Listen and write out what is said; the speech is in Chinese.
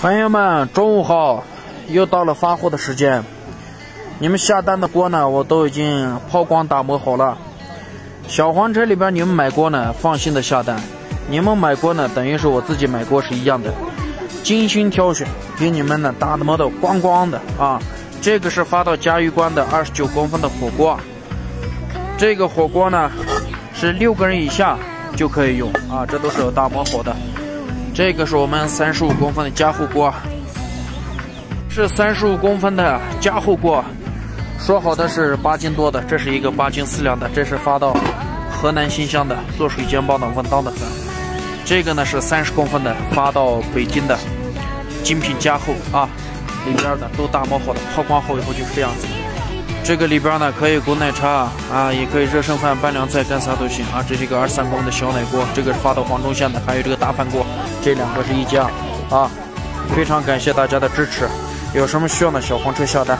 朋友们，中午好！又到了发货的时间。你们下单的锅呢，我都已经抛光打磨好了。小黄车里边你们买锅呢，放心的下单。你们买锅呢，等于是我自己买锅是一样的，精心挑选，给你们呢打磨的光光的啊。这个是发到嘉峪关的二十九公分的火锅，这个火锅呢是六个人以下就可以用啊，这都是有打磨好的。这个是我们三十五公分的加厚锅，是三十五公分的加厚锅，说好的是八斤多的，这是一个八斤四两的，这是发到河南新乡的，做水煎包的稳当的很。这个呢是三十公分的，发到北京的，精品加厚啊，里边的都打磨好的，抛光后以后就是这样子。这个里边呢可以滚奶茶啊，也可以热剩饭、拌凉菜，干啥都行啊。这是一个二三公的小奶锅，这个是发到黄忠县的，还有这个大饭锅，这两个是一家啊。非常感谢大家的支持，有什么需要的小黄车下单。